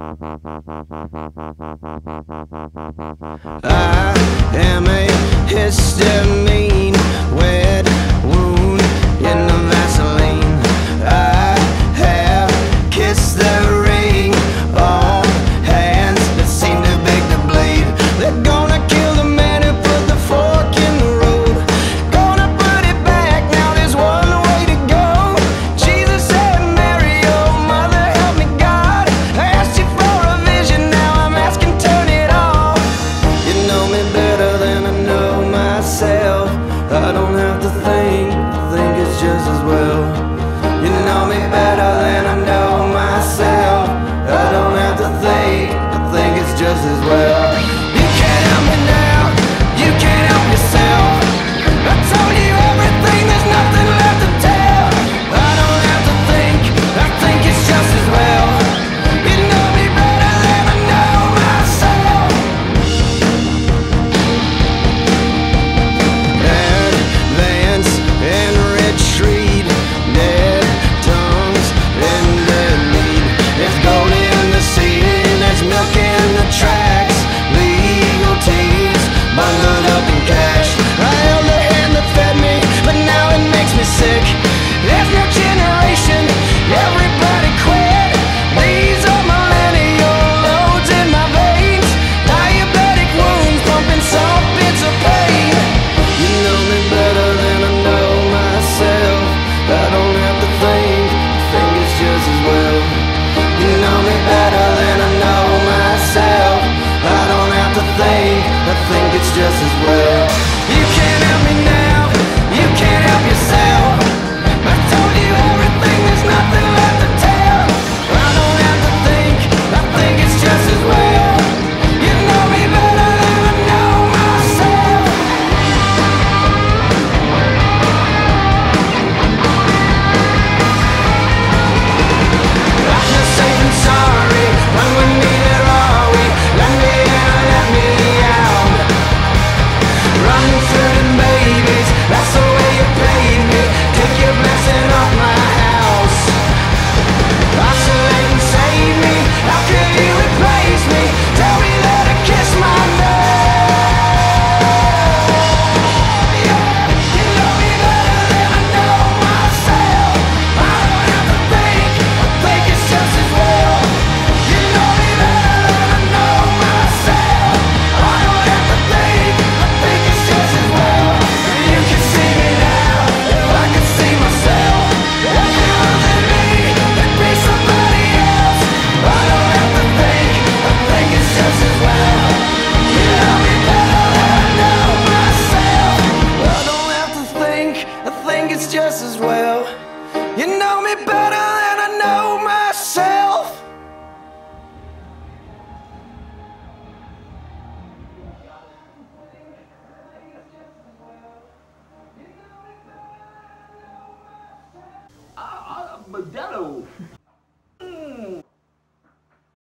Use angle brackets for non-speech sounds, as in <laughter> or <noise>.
<laughs> I am just Modelo.